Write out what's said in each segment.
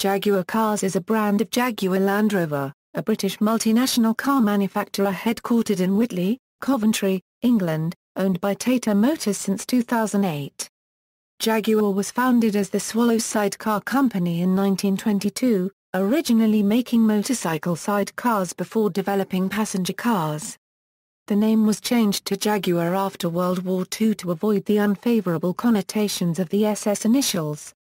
Jaguar Cars is a brand of Jaguar Land Rover, a British multinational car manufacturer headquartered in Whitley, Coventry, England, owned by Tata Motors since 2008. Jaguar was founded as the Swallow Sidecar Company in 1922, originally making motorcycle sidecars before developing passenger cars. The name was changed to Jaguar after World War II to avoid the unfavourable connotations of the SS initials.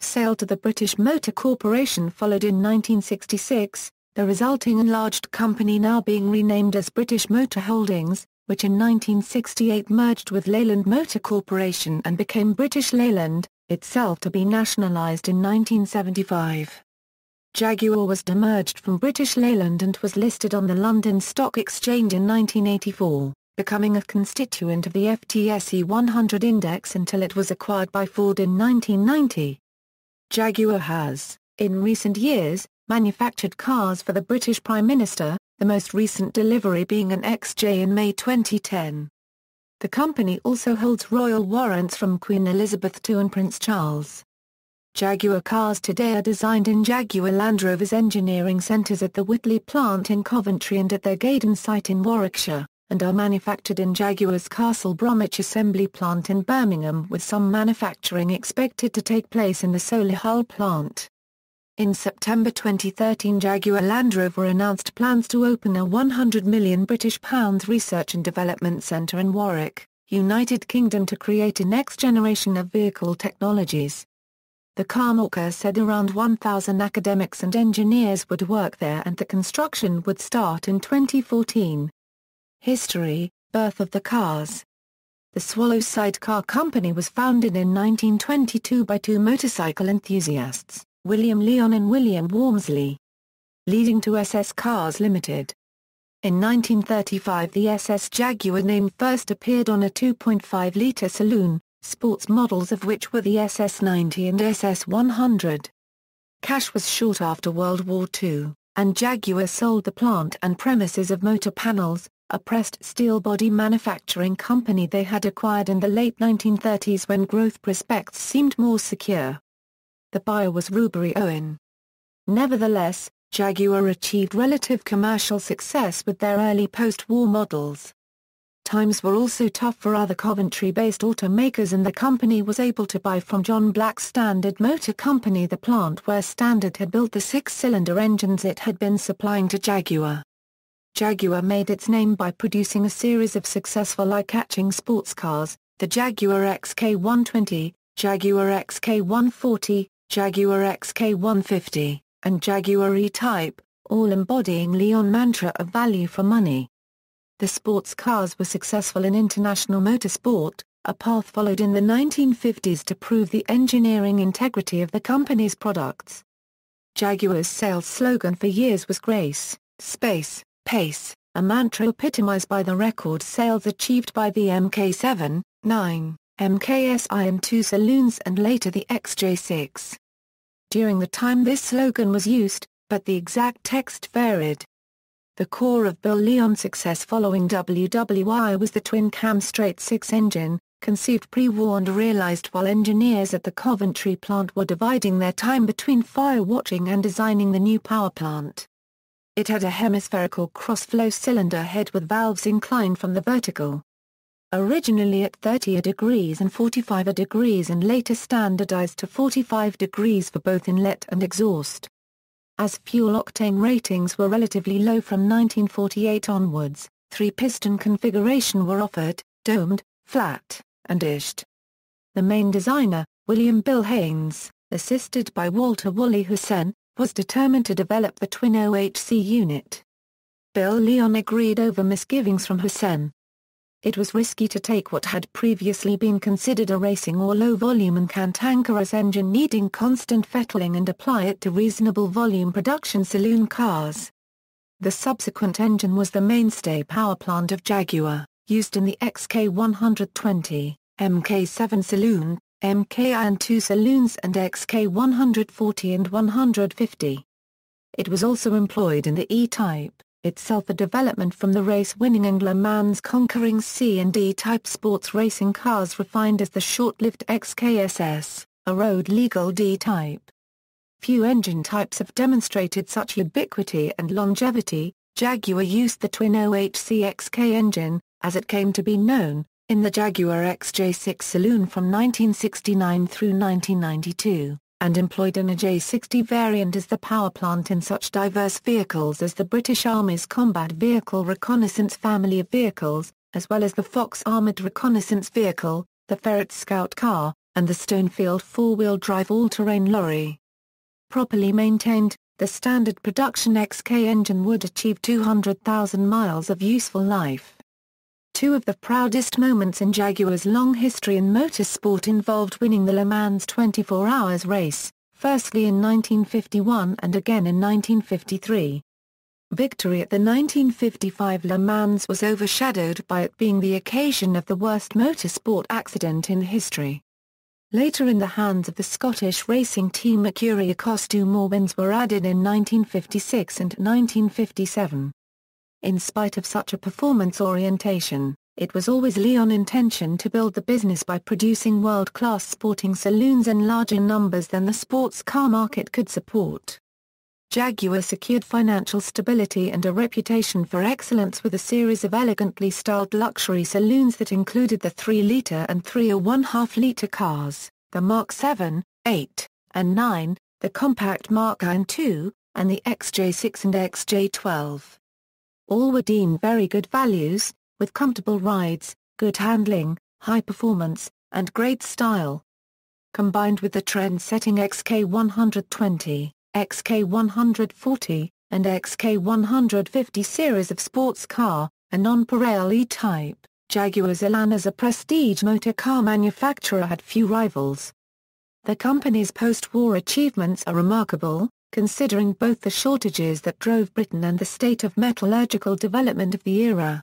Sale to the British Motor Corporation followed in 1966, the resulting enlarged company now being renamed as British Motor Holdings, which in 1968 merged with Leyland Motor Corporation and became British Leyland, itself to be nationalised in 1975. Jaguar was demerged from British Leyland and was listed on the London Stock Exchange in 1984, becoming a constituent of the FTSE 100 index until it was acquired by Ford in 1990. Jaguar has, in recent years, manufactured cars for the British Prime Minister, the most recent delivery being an XJ in May 2010. The company also holds royal warrants from Queen Elizabeth II and Prince Charles. Jaguar cars today are designed in Jaguar Land Rover's engineering centres at the Whitley plant in Coventry and at their Gaydon site in Warwickshire and are manufactured in Jaguar's Castle Bromwich assembly plant in Birmingham with some manufacturing expected to take place in the Solihull plant. In September 2013 Jaguar Land Rover announced plans to open a £100 million British pounds research and development centre in Warwick, United Kingdom to create a next generation of vehicle technologies. The carmaker said around 1,000 academics and engineers would work there and the construction would start in 2014. History, birth of the cars. The Swallow Sidecar Company was founded in 1922 by two motorcycle enthusiasts, William Lyons and William Walmsley. Leading to SS Cars Limited. In 1935 the SS Jaguar name first appeared on a 2.5-litre saloon, sports models of which were the SS-90 and SS-100. Cash was short after World War II, and Jaguar sold the plant and premises of Motor Panels, a pressed steel body manufacturing company they had acquired in the late 1930s when growth prospects seemed more secure. The buyer was Rubery Owen. Nevertheless, Jaguar achieved relative commercial success with their early post-war models. Times were also tough for other Coventry-based automakers and the company was able to buy from John Black's Standard Motor Company the plant where Standard had built the six-cylinder engines it had been supplying to Jaguar. Jaguar made its name by producing a series of successful eye-catching sports cars, the Jaguar XK120, Jaguar XK140, Jaguar XK150, and Jaguar E-Type, all embodying Lyons mantra of value for money. The sports cars were successful in international motorsport, a path followed in the 1950s to prove the engineering integrity of the company's products. Jaguar's sales slogan for years was Grace, Space, pace, a mantra epitomized by the record sales achieved by the MK7, 9, MKSI and two saloons and later the XJ6. During the time this slogan was used, but the exact text varied. The core of Bill Lyons' success following WWI was the twin-cam straight-six engine, conceived pre-war and realized while engineers at the Coventry plant were dividing their time between fire-watching and designing the new power plant. It had a hemispherical cross-flow cylinder head with valves inclined from the vertical. Originally at 30 degrees and 45 degrees and later standardized to 45 degrees for both inlet and exhaust. As fuel octane ratings were relatively low from 1948 onwards, three-piston configuration were offered, domed, flat, and dished. The main designer, William Bill Heynes, assisted by Walter Wally Hassan, was determined to develop the twin OHC unit. Bill Lyons agreed over misgivings from Hassan. It was risky to take what had previously been considered a racing or low-volume and cantankerous engine needing constant fettling and apply it to reasonable volume production saloon cars. The subsequent engine was the mainstay power plant of Jaguar, used in the XK120, MK7 saloon, MKI 2 saloons and XK 140 and 150. It was also employed in the E-Type, itself a development from the race-winning and Le Mans conquering C and D-Type sports racing cars refined as the short-lived XKSS, a road-legal D-Type. few engine types have demonstrated such ubiquity and longevity, Jaguar used the twin OHC XK engine, as it came to be known, in the Jaguar XJ6 saloon from 1969 through 1992, and employed in AJ60 variant as the power plant in such diverse vehicles as the British Army's Combat Vehicle Reconnaissance family of vehicles, as well as the Fox Armoured Reconnaissance Vehicle, the Ferret Scout Car, and the Stonefield four-wheel drive all-terrain lorry. Properly maintained, the standard production XK engine would achieve 200,000 miles of useful life. Two of the proudest moments in Jaguar's long history in motorsport involved winning the Le Mans 24 Hours race, firstly in 1951 and again in 1953. Victory at the 1955 Le Mans was overshadowed by it being the occasion of the worst motorsport accident in history. Later in the hands of the Scottish racing team Ecurie Ecosse more wins were added in 1956 and 1957. In spite of such a performance orientation, it was always Lyons' intention to build the business by producing world-class sporting saloons in larger numbers than the sports car market could support. Jaguar secured financial stability and a reputation for excellence with a series of elegantly styled luxury saloons that included the 3-litre and 3 or 1/2-litre cars, the Mark 7, 8, and 9, the compact Mark I and II, and the XJ6 and XJ12. All were deemed very good values, with comfortable rides, good handling, high performance, and great style. Combined with the trend-setting XK120, XK140, and XK150 series of sports car, a non-Pirelli E-Type, Jaguar's Elan as a prestige motor car manufacturer had few rivals. The company's post-war achievements are remarkable, considering both the shortages that drove Britain and the state of metallurgical development of the era.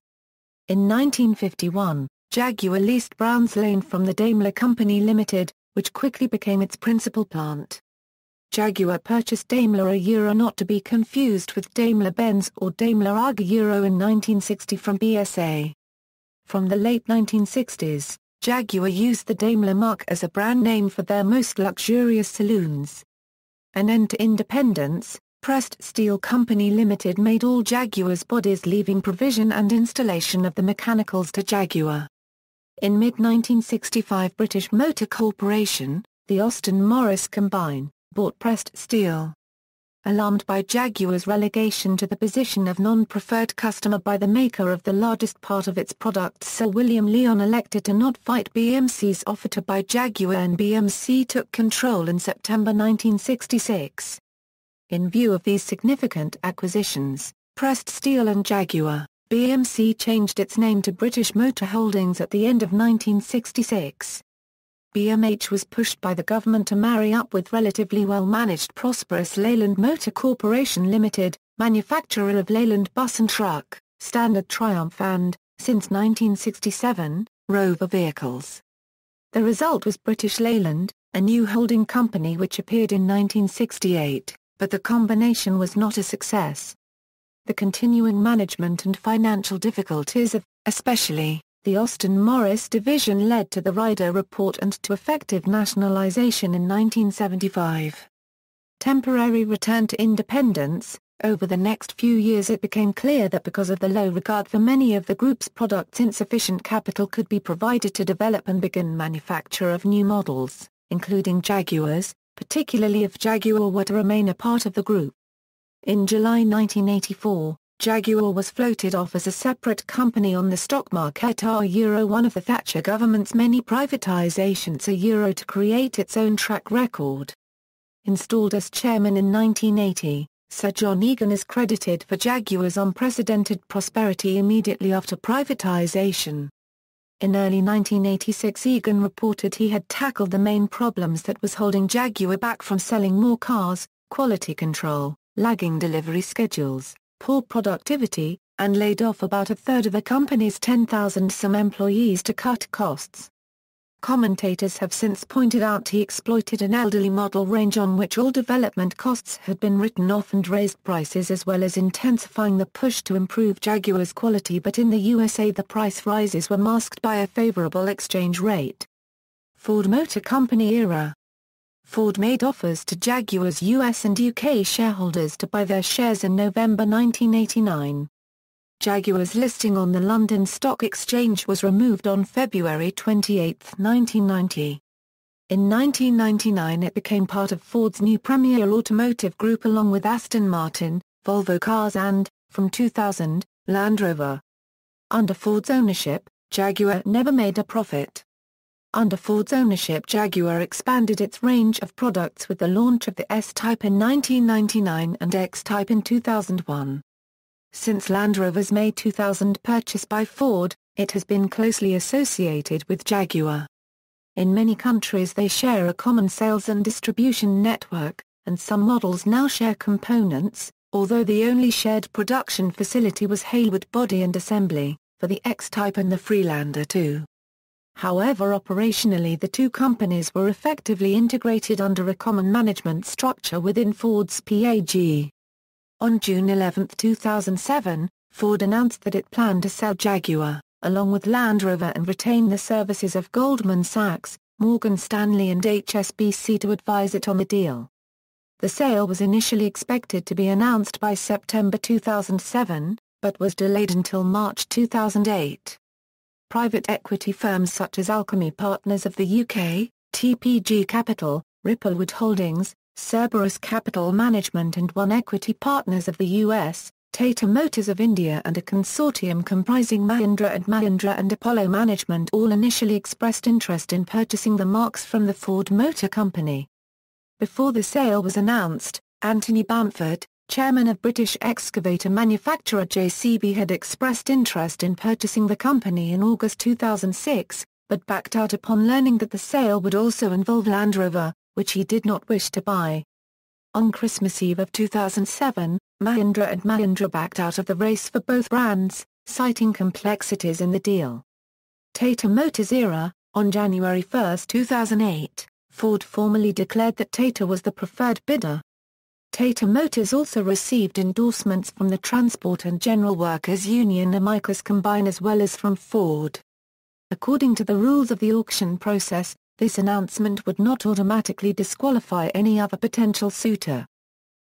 In 1951, Jaguar leased Browns Lane from the Daimler Company Limited, which quickly became its principal plant. Jaguar purchased Daimler a Euro not to be confused with Daimler-Benz or Daimler AG Euro in 1960 from BSA. From the late 1960s, Jaguar used the Daimler mark as a brand name for their most luxurious saloons. An end to independence, Pressed Steel Company Limited made all Jaguar's bodies leaving provision and installation of the mechanicals to Jaguar. In mid-1965 British Motor Corporation, the Austin Morris Combine, bought Pressed Steel. Alarmed by Jaguar's relegation to the position of non-preferred customer by the maker of the largest part of its products Sir William Lyons elected to not fight BMC's offer to buy Jaguar and BMC took control in September 1966. In view of these significant acquisitions, Pressed Steel and Jaguar, BMC changed its name to British Motor Holdings at the end of 1966. BMH was pushed by the government to marry up with relatively well-managed prosperous Leyland Motor Corporation Limited, manufacturer of Leyland bus and truck, standard Triumph and, since 1967, Rover vehicles. The result was British Leyland, a new holding company which appeared in 1968, but the combination was not a success. The continuing management and financial difficulties of, especially, the Austin Morris division led to the Ryder Report and to effective nationalization in 1975. Temporary return to independence, over the next few years it became clear that because of the low regard for many of the group's products insufficient capital could be provided to develop and begin manufacture of new models, including Jaguars, particularly if Jaguar were to remain a part of the group. In July 1984, Jaguar was floated off as a separate company on the stock market a Euro one of the Thatcher government's many privatizations a Euro to create its own track record. Installed as chairman in 1980, Sir John Egan is credited for Jaguar's unprecedented prosperity immediately after privatization. In early 1986 Egan reported he had tackled the main problems that was holding Jaguar back from selling more cars, quality control, lagging delivery schedules, poor productivity, and laid off about a third of the company's 10,000-some employees to cut costs. Commentators have since pointed out he exploited an elderly model range on which all development costs had been written off and raised prices as well as intensifying the push to improve Jaguar's quality but in the USA the price rises were masked by a favorable exchange rate. Ford Motor Company era Ford made offers to Jaguar's US and UK shareholders to buy their shares in November 1989. Jaguar's listing on the London Stock Exchange was removed on February 28, 1990. In 1999 it became part of Ford's new Premier Automotive Group along with Aston Martin, Volvo Cars and, from 2000, Land Rover. Under Ford's ownership, Jaguar never made a profit. Under Ford's ownership Jaguar expanded its range of products with the launch of the S-Type in 1999 and X-Type in 2001. Since Land Rover's May 2000 purchase by Ford, it has been closely associated with Jaguar. In many countries they share a common sales and distribution network, and some models now share components, although the only shared production facility was Halewood Body and Assembly, for the X-Type and the Freelander 2. However operationally the two companies were effectively integrated under a common management structure within Ford's PAG. On June 11, 2007, Ford announced that it planned to sell Jaguar, along with Land Rover and retain the services of Goldman Sachs, Morgan Stanley and HSBC to advise it on the deal. The sale was initially expected to be announced by September 2007, but was delayed until March 2008. Private equity firms such as Alchemy Partners of the UK, TPG Capital, Ripplewood Holdings, Cerberus Capital Management and One Equity Partners of the US, Tata Motors of India and a consortium comprising Mahindra and Mahindra and Apollo Management all initially expressed interest in purchasing the marks from the Ford Motor Company. Before the sale was announced, Anthony Bamford, chairman of British excavator manufacturer JCB had expressed interest in purchasing the company in August 2006, but backed out upon learning that the sale would also involve Land Rover, which he did not wish to buy. On Christmas Eve of 2007, Mahindra and Mahindra backed out of the race for both brands, citing complexities in the deal. Tata Motors era, on January 1, 2008, Ford formally declared that Tata was the preferred bidder. Tata Motors also received endorsements from the Transport and General Workers Union Amicus Combine as well as from Ford. According to the rules of the auction process, this announcement would not automatically disqualify any other potential suitor.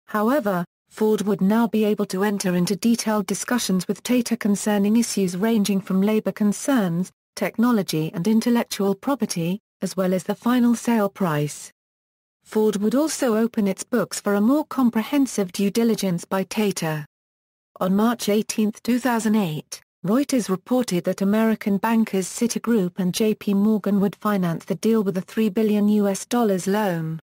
However, Ford would now be able to enter into detailed discussions with Tata concerning issues ranging from labor concerns, technology and intellectual property, as well as the final sale price. Ford would also open its books for a more comprehensive due diligence by Tata. On March 18, 2008, Reuters reported that American bankers Citigroup and JP Morgan would finance the deal with a 3 billion US dollars loan.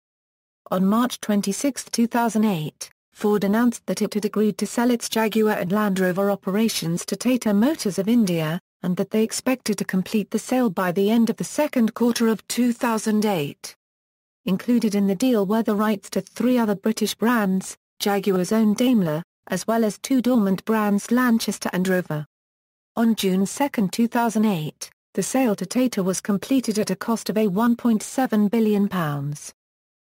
On March 26, 2008, Ford announced that it had agreed to sell its Jaguar and Land Rover operations to Tata Motors of India, and that they expected to complete the sale by the end of the second quarter of 2008. Included in the deal were the rights to three other British brands, Jaguar's own Daimler, as well as two dormant brands Lanchester and Rover. On June 2, 2008, the sale to Tata was completed at a cost of a £1.7 billion.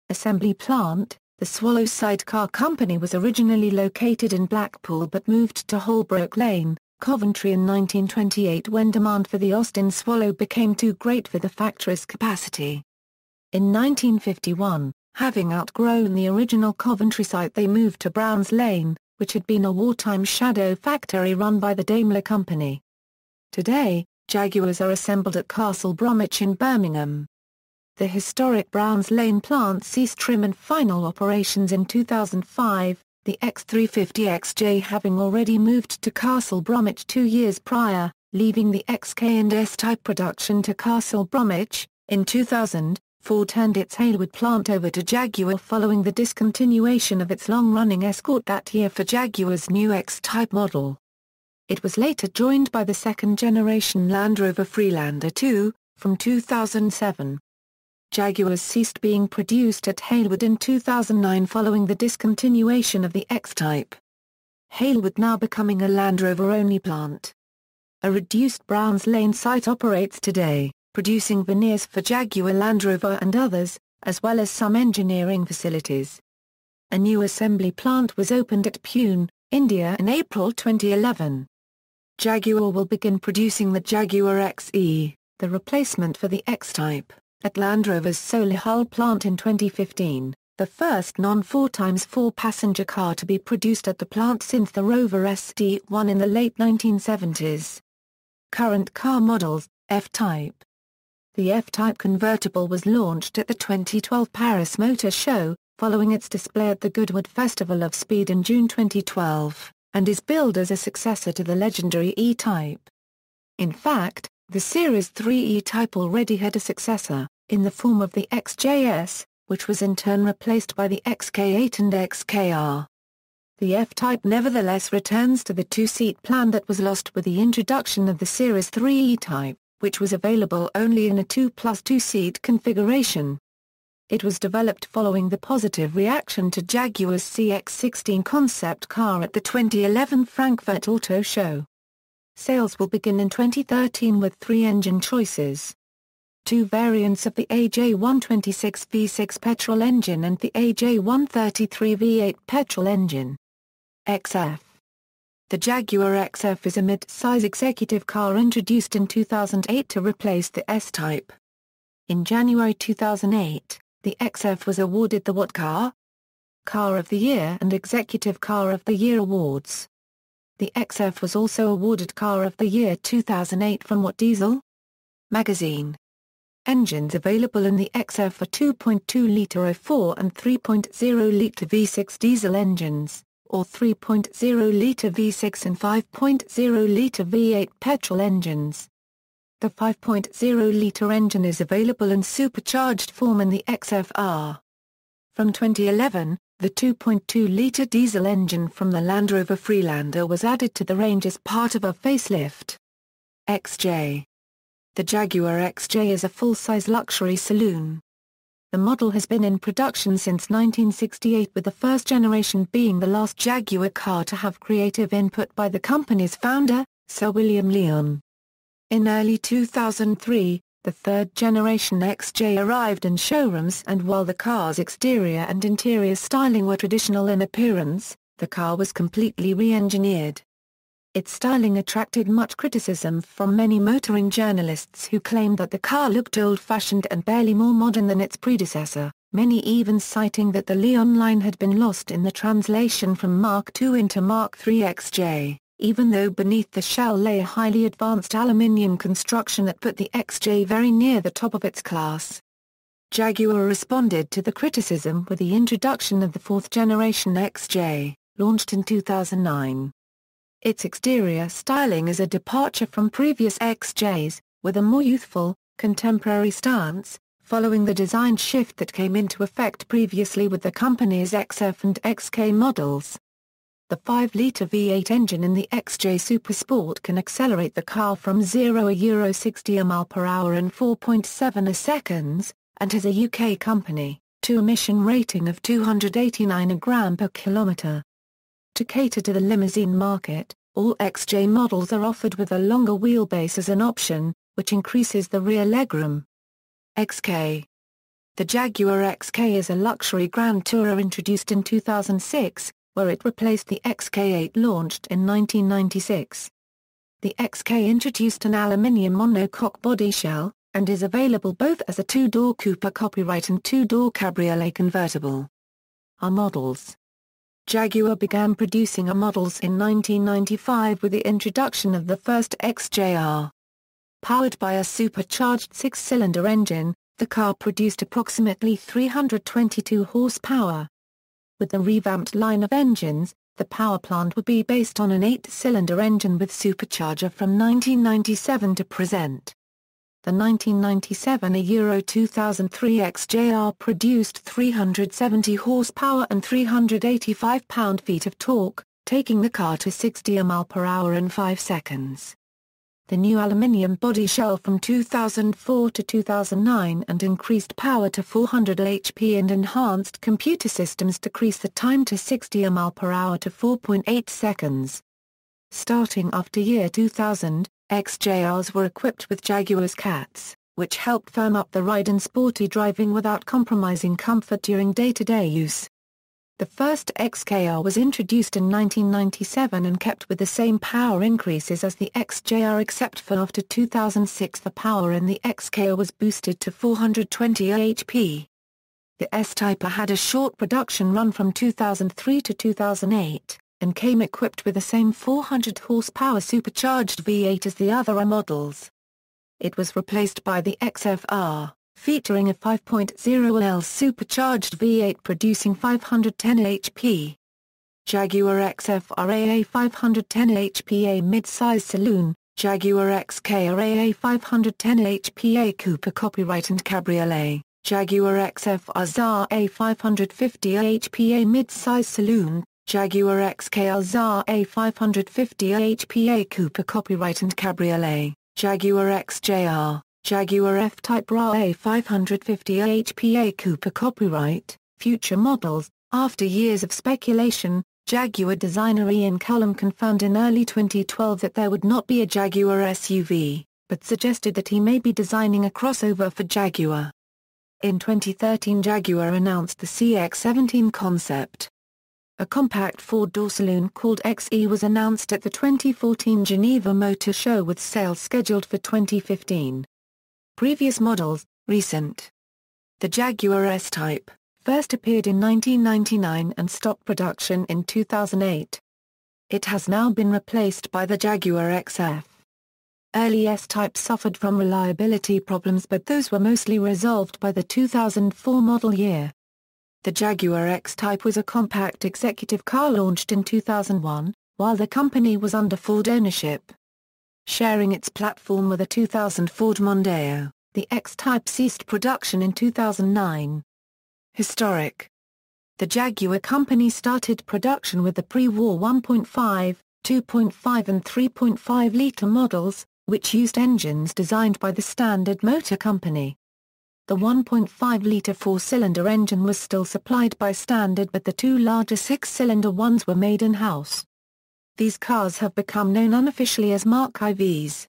Assembly plant, the Swallow Sidecar Company was originally located in Blackpool but moved to Holbrook Lane, Coventry in 1928 when demand for the Austin Swallow became too great for the factory's capacity. In 1951, having outgrown the original Coventry site they moved to Browns Lane, which had been a wartime shadow factory run by the Daimler Company. Today, Jaguars are assembled at Castle Bromwich in Birmingham. The historic Browns Lane plant ceased trim and final operations in 2005, the X350XJ having already moved to Castle Bromwich two years prior, leaving the XK and S-type production to Castle Bromwich. In 2000, Ford turned its Halewood plant over to Jaguar following the discontinuation of its long-running Escort that year for Jaguar's new X-Type model. It was later joined by the second-generation Land Rover Freelander 2, from 2007. Jaguars ceased being produced at Halewood in 2009 following the discontinuation of the X-Type. Halewood now becoming a Land Rover-only plant. A reduced Browns Lane site operates today producing veneers for Jaguar Land Rover and others, as well as some engineering facilities. A new assembly plant was opened at Pune, India in April 2011. Jaguar will begin producing the Jaguar XE, the replacement for the X-Type, At Land Rover's Solihull plant in 2015, the first non-4x4 passenger car to be produced at the plant since the Rover SD1 in the late 1970s. Current car models, F-Type. The F-Type convertible was launched at the 2012 Paris Motor Show, following its display at the Goodwood Festival of Speed in June 2012, and is billed as a successor to the legendary E-Type. In fact, the Series 3 E-Type already had a successor, in the form of the XJS, which was in turn replaced by the XK8 and XKR. The F-Type nevertheless returns to the two-seat plan that was lost with the introduction of the Series 3 E-Type, which was available only in a 2 plus 2-seat configuration. It was developed following the positive reaction to Jaguar's CX-16 concept car at the 2011 Frankfurt Auto Show. Sales will begin in 2013 with three engine choices. Two variants of the AJ126 V6 petrol engine and the AJ133 V8 petrol engine. XF The Jaguar XF is a mid-size executive car introduced in 2008 to replace the S-Type. In January 2008, the XF was awarded the What Car? Car of the Year and Executive Car of the Year awards. The XF was also awarded Car of the Year 2008 from What Diesel? magazine. Engines available in the XF are 2.2-litre 04 and 3.0-litre V6 diesel engines, or 3.0-litre V6 and 5.0-litre V8 petrol engines. The 5.0-litre engine is available in supercharged form in the XFR. From 2011, the 2.2-litre diesel engine from the Land Rover Freelander was added to the range as part of a facelift. XJ The Jaguar XJ is a full-size luxury saloon. The model has been in production since 1968 with the first generation being the last Jaguar car to have creative input by the company's founder, Sir William Lyons. In early 2003, the third-generation XJ arrived in showrooms and while the car's exterior and interior styling were traditional in appearance, the car was completely re-engineered. Its styling attracted much criticism from many motoring journalists who claimed that the car looked old-fashioned and barely more modern than its predecessor, many even citing that the Lyons line had been lost in the translation from Mark II into Mark III XJ even though beneath the shell lay a highly advanced aluminium construction that put the XJ very near the top of its class. Jaguar responded to the criticism with the introduction of the fourth-generation XJ, launched in 2009. Its exterior styling is a departure from previous XJs, with a more youthful, contemporary stance, following the design shift that came into effect previously with the company's XF and XK models. The 5-litre V8 engine in the XJ Supersport can accelerate the car from 0 a Euro 60 mph in 4.7 seconds, and has a UK company, 2 emission rating of 289 gram per kilometre. To cater to the limousine market, all XJ models are offered with a longer wheelbase as an option, which increases the rear legroom. XK The Jaguar XK is a luxury Grand Tourer introduced in 2006, where it replaced the XK8 launched in 1996. The XK introduced an aluminium monocoque body shell, and is available both as a two-door coupe copyright and two-door cabriolet convertible. Our models Jaguar began producing A models in 1995 with the introduction of the first XJR. Powered by a supercharged six-cylinder engine, the car produced approximately 322 horsepower, with the revamped line of engines, the power plant would be based on an eight-cylinder engine with supercharger from 1997 to present. The 1997 a Euro 2003 XJR produced 370 horsepower and 385 pound-feet of torque, taking the car to 60 mph in 5 seconds the new aluminium body shell from 2004 to 2009 and increased power to 400 HP and enhanced computer systems decrease the time to 60 mph to 4.8 seconds. Starting after year 2000, XJRs were equipped with Jaguar's CATs, which helped firm up the ride in sporty driving without compromising comfort during day-to-day -day use. The first XKR was introduced in 1997 and kept with the same power increases as the XJR except for after 2006 the power in the XKR was boosted to 420 HP. The S-Type had a short production run from 2003 to 2008, and came equipped with the same 400 horsepower supercharged V8 as the other models. It was replaced by the XFR featuring a 5.0L supercharged V8 producing 510 HP. Jaguar XFR AA 510 HP a mid-size saloon, Jaguar XKR AA 510 HP a Coupe copyright and cabriolet, Jaguar XFR ZA A 550 HP a mid-size saloon, Jaguar XKR ZA A 550 HP a Coupe copyright and cabriolet, Jaguar XJR. Jaguar F-Type RA A 550 HPA Cooper copyright, future models. After years of speculation, Jaguar designer Ian Callum confirmed in early 2012 that there would not be a Jaguar SUV, but suggested that he may be designing a crossover for Jaguar. In 2013 Jaguar announced the CX-17 concept. A compact four-door saloon called XE was announced at the 2014 Geneva Motor Show with sales scheduled for 2015. Previous models, recent. The Jaguar S-Type, first appeared in 1999 and stopped production in 2008. It has now been replaced by the Jaguar XF. Early S-Type suffered from reliability problems but those were mostly resolved by the 2004 model year. The Jaguar X-Type was a compact executive car launched in 2001, while the company was under Ford ownership. Sharing its platform with a 2000 Ford Mondeo, the X-Type ceased production in 2009. Historic The Jaguar company started production with the pre-war 1.5, 2.5 and 3.5-litre models, which used engines designed by the Standard Motor Company. The 1.5-litre four-cylinder engine was still supplied by Standard but the two larger six-cylinder ones were made in-house. These cars have become known unofficially as Mark IVs.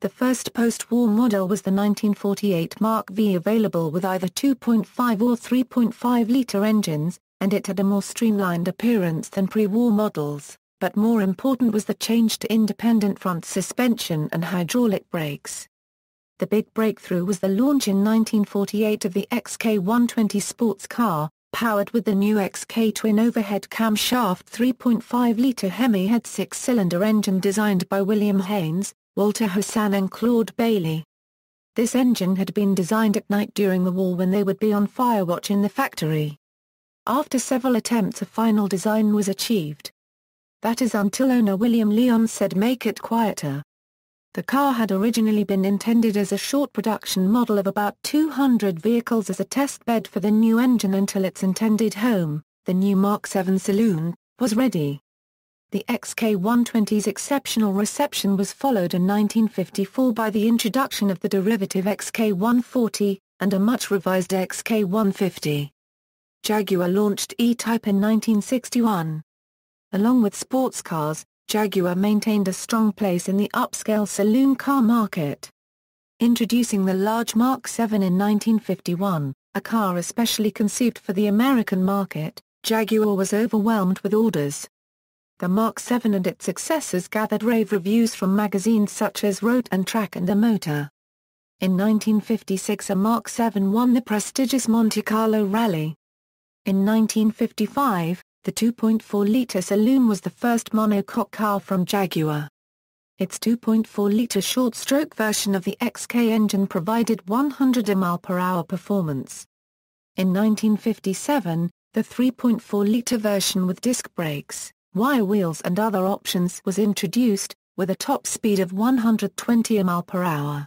The first post-war model was the 1948 Mark V available with either 2.5 or 3.5-litre engines, and it had a more streamlined appearance than pre-war models, but more important was the change to independent front suspension and hydraulic brakes. The big breakthrough was the launch in 1948 of the XK120 sports car, powered with the new XK twin overhead camshaft 3.5-litre Hemi head six-cylinder engine designed by William Heynes, Walter Hassan and Claude Bailey. This engine had been designed at night during the war when they would be on firewatch in the factory. After several attempts a final design was achieved. That is until owner William Lyons said make it quieter. The car had originally been intended as a short production model of about 200 vehicles as a test bed for the new engine until its intended home, the new Mark 7 Saloon, was ready. The XK120's exceptional reception was followed in 1954 by the introduction of the derivative XK140, and a much revised XK150. Jaguar launched E-Type in 1961. Along with sports cars, Jaguar maintained a strong place in the upscale saloon car market. Introducing the large Mark 7 in 1951, a car especially conceived for the American market, Jaguar was overwhelmed with orders. The Mark 7 and its successors gathered rave reviews from magazines such as Road and Track and The Motor. In 1956 a Mark 7 won the prestigious Monte Carlo Rally. In 1955, the 2.4-litre saloon was the first monocoque car from Jaguar. Its 2.4-litre short-stroke version of the XK engine provided 100 mph performance. In 1957, the 3.4-litre version with disc brakes, wire wheels and other options was introduced, with a top speed of 120 mph.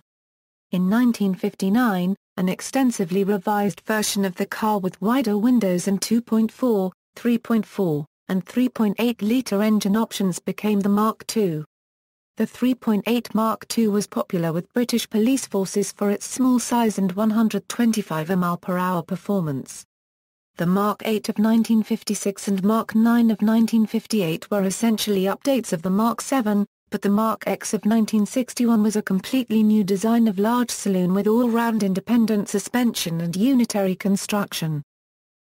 In 1959, an extensively revised version of the car with wider windows and 2.4, 3.4, and 3.8-liter engine options became the Mark II. The 3.8 Mark II was popular with British police forces for its small size and 125 mph performance. The Mark 8 of 1956 and Mark 9 of 1958 were essentially updates of the Mark 7, but the Mark X of 1961 was a completely new design of large saloon with all-round independent suspension and unitary construction.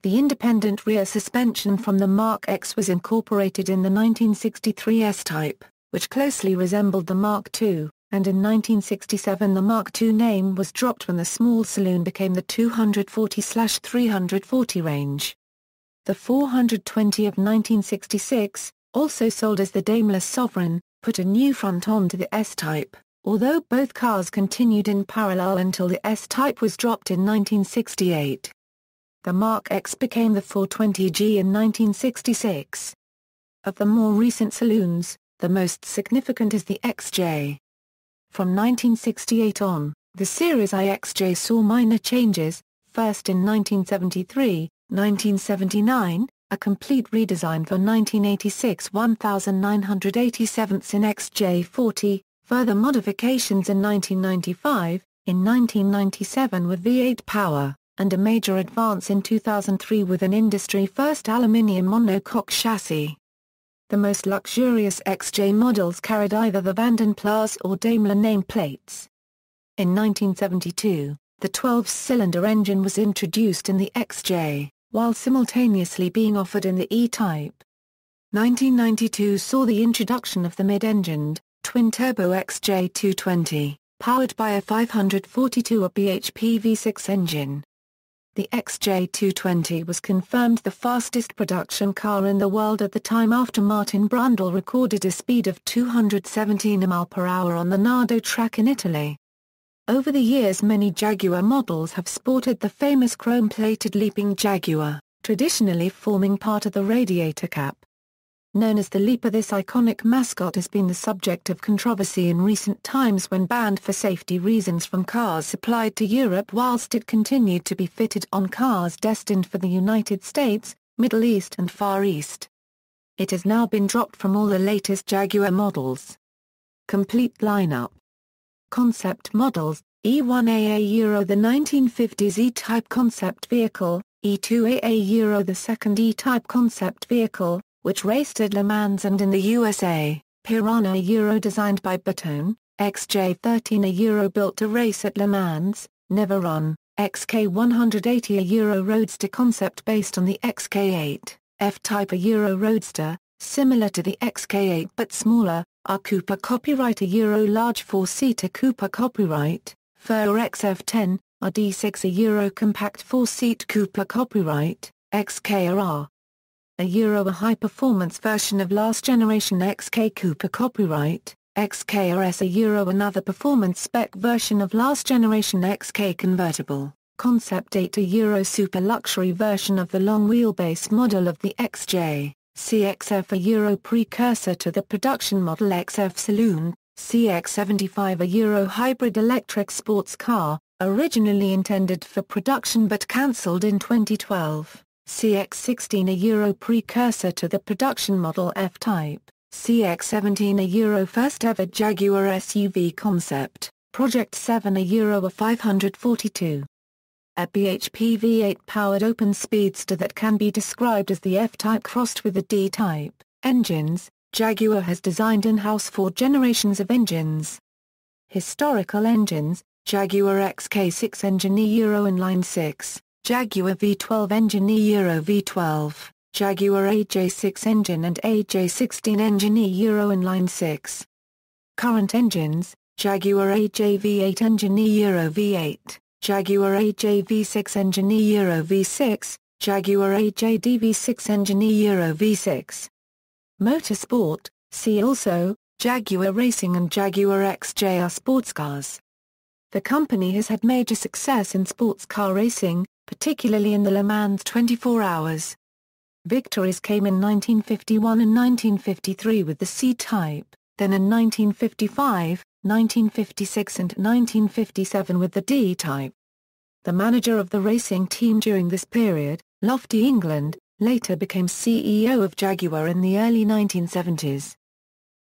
The independent rear suspension from the Mark X was incorporated in the 1963 S-Type, which closely resembled the Mark II, and in 1967 the Mark II name was dropped when the small saloon became the 240-340 range. The 420 of 1966, also sold as the Daimler Sovereign, put a new front onto the S-Type, although both cars continued in parallel until the S-Type was dropped in 1968. The Mark X became the 420G in 1966. Of the more recent saloons, the most significant is the XJ. From 1968 on, the Series IXJ saw minor changes, first in 1973, 1979, a complete redesign for 1986 1987s in XJ40, further modifications in 1995, in 1997 with V8 power, and a major advance in 2003 with an industry-first aluminium monocoque chassis. The most luxurious XJ models carried either the Vanden Plas or Daimler nameplates. In 1972, the 12-cylinder engine was introduced in the XJ while simultaneously being offered in the E-Type. 1992 saw the introduction of the mid-engined, twin-turbo XJ220, powered by a 542 bhp V6 engine. The XJ220 was confirmed the fastest production car in the world at the time after Martin Brundle recorded a speed of 217 mph on the Nardo track in Italy. Over the years many Jaguar models have sported the famous chrome-plated leaping Jaguar, traditionally forming part of the radiator cap. Known as the Leaper this iconic mascot has been the subject of controversy in recent times when banned for safety reasons from cars supplied to Europe whilst it continued to be fitted on cars destined for the United States, Middle East and Far East. It has now been dropped from all the latest Jaguar models. Complete lineup Concept models, E1AA Euro the 1950s E-Type concept vehicle, E2AA Euro the second E-Type concept vehicle, which raced at Le Mans and in the USA, Piranha Euro designed by Bertone, XJ13 a Euro built to race at Le Mans, never run, XK180 a Euro Roadster concept based on the XK8, F-Type a Euro Roadster, similar to the XK8 but smaller, R Cooper copyright a Euro large four-seater Cooper copyright, Fur XF10, RD6 a Euro compact four-seat Cooper copyright, XKR. A Euro a high-performance version of last generation XK Cooper copyright, XKRS a Euro another performance spec version of last generation XK convertible, Concept 8 a Euro super luxury version of the long wheelbase model of the XJ. CXF a Euro precursor to the production model XF Saloon, CX-75 a Euro hybrid electric sports car, originally intended for production but cancelled in 2012, CX-16 a Euro precursor to the production model F-Type, CX-17 a Euro first ever Jaguar SUV concept, Project 7 a Euro a 542 a BHP V8-powered open speedster that can be described as the F-Type crossed with the D-Type. Engines, Jaguar has designed in-house four generations of engines. Historical engines, Jaguar XK6 engine Euro inline 6, Jaguar V12 engine Euro V12, Jaguar AJ6 engine and AJ16 engine Euro inline 6. Current engines, Jaguar AJ V8 engine Euro V8. Jaguar AJ V6 engine Euro V6, Jaguar AJ DV6 engine Euro V6. Motorsport, see also, Jaguar Racing and Jaguar XJ are sports cars. The company has had major success in sports car racing, particularly in the Le Mans 24 Hours. Victories came in 1951 and 1953 with the C-Type, then in 1955, 1956 and 1957 with the D-type. The manager of the racing team during this period, Lofty England, later became CEO of Jaguar in the early 1970s.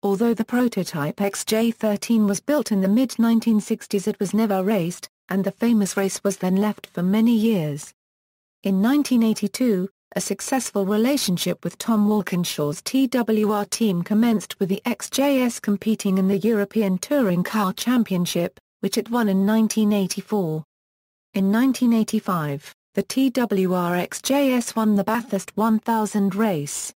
Although the prototype XJ13 was built in the mid-1960s it was never raced, and the famous race was then left for many years. In 1982, a successful relationship with Tom Walkinshaw's TWR team commenced with the XJS competing in the European Touring Car Championship, which it won in 1984. In 1985, the TWR-XJS won the Bathurst 1000 race.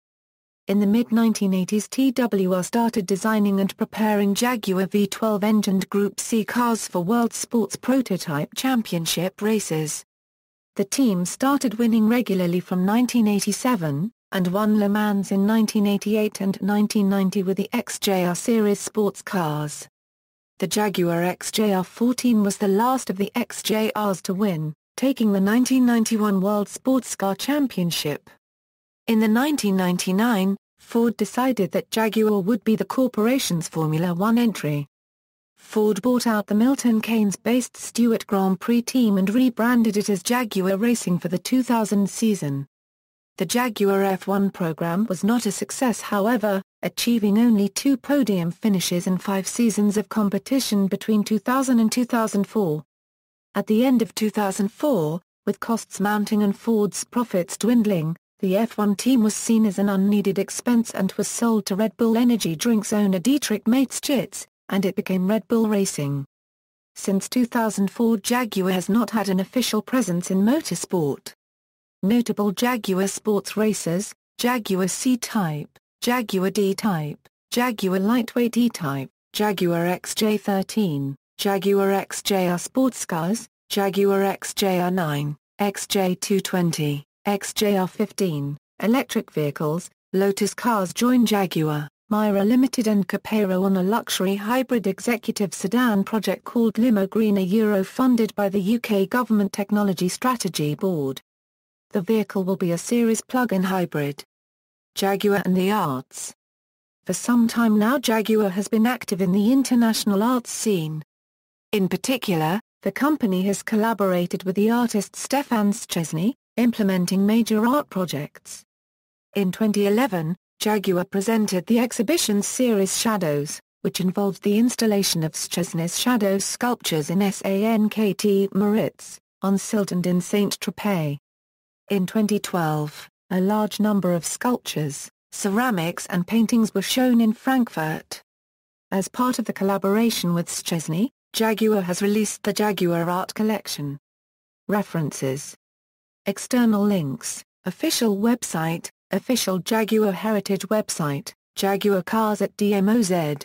In the mid-1980s TWR started designing and preparing Jaguar V12-engined Group C cars for World Sports Prototype Championship races. The team started winning regularly from 1987, and won Le Mans in 1988 and 1990 with the XJR Series sports cars. The Jaguar XJR14 was the last of the XJRs to win, taking the 1991 World Sports Car Championship. In the 1999, Ford decided that Jaguar would be the corporation's Formula One entry. Ford bought out the Milton Keynes-based Stewart Grand Prix team and rebranded it as Jaguar Racing for the 2000 season. The Jaguar F1 program was not a success however, achieving only two podium finishes in five seasons of competition between 2000 and 2004. At the end of 2004, with costs mounting and Ford's profits dwindling, the F1 team was seen as an unneeded expense and was sold to Red Bull Energy Drinks owner Dietrich Mateschitz, and it became Red Bull Racing. Since 2004 Jaguar has not had an official presence in motorsport. Notable Jaguar sports racers, Jaguar C-Type, Jaguar D-Type, Jaguar Lightweight E-Type, Jaguar XJ13, Jaguar XJR Sports Cars, Jaguar XJR9, XJ220, XJR15, electric vehicles, Lotus Cars join Jaguar, Mira Limited and Caparo on a luxury hybrid executive sedan project called Limo Green a Euro funded by the UK Government Technology Strategy Board. The vehicle will be a series plug-in hybrid. Jaguar and the Arts For some time now Jaguar has been active in the international arts scene. In particular, the company has collaborated with the artist Stefan Szczesny, implementing major art projects. In 2011, Jaguar presented the exhibition series Shadows, which involved the installation of Szczesny's shadow sculptures in Sankt Moritz, on Sylt and in Saint-Tropez. In 2012, a large number of sculptures, ceramics and paintings were shown in Frankfurt. As part of the collaboration with Szczesny, Jaguar has released the Jaguar Art Collection. References External links, official website, official Jaguar Heritage website, Jaguar cars at DMOZ.